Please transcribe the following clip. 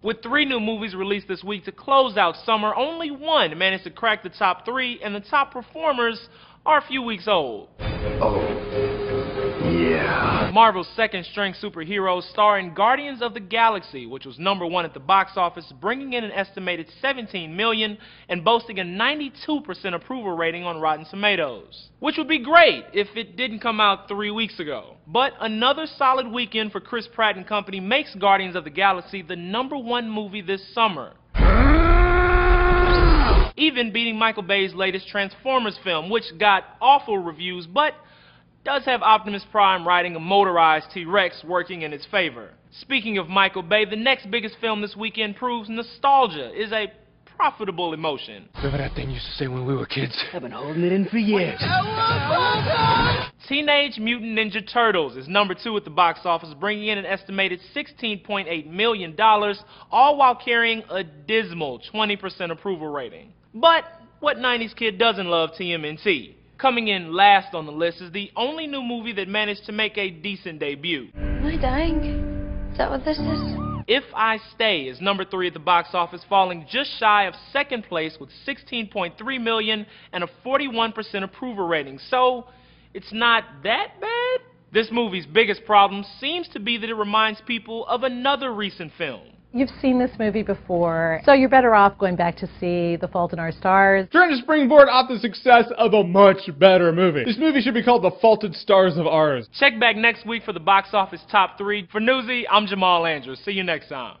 With three new movies released this week to close out summer, only one managed to crack the top three, and the top performers are a few weeks old. Oh. Marvel's second string superheroes star in Guardians of the Galaxy, which was number one at the box office, bringing in an estimated 17 million and boasting a 92% approval rating on Rotten Tomatoes. Which would be great if it didn't come out three weeks ago. But another solid weekend for Chris Pratt and company makes Guardians of the Galaxy the number one movie this summer. Even beating Michael Bay's latest Transformers film, which got awful reviews, but does have Optimus Prime riding a motorized T-Rex working in its favor. Speaking of Michael Bay, the next biggest film this weekend proves nostalgia is a profitable emotion. Remember that thing you used to say when we were kids? I've been holding it in for years. Teenage Mutant Ninja Turtles is number two at the box office, bringing in an estimated $16.8 million, all while carrying a dismal 20% approval rating. But what 90s kid doesn't love TMNT? Coming in last on the list is the only new movie that managed to make a decent debut. Am I dying? Is that what this is? If I Stay is number three at the box office, falling just shy of second place with 16.3 million and a 41% approval rating. So, it's not that bad? This movie's biggest problem seems to be that it reminds people of another recent film. You've seen this movie before, so you're better off going back to see The Fault in Our Stars. Trying to springboard off the success of a much better movie. This movie should be called The Faulted Stars of Ours. Check back next week for the box office top three. For Newsy, I'm Jamal Andrews. See you next time.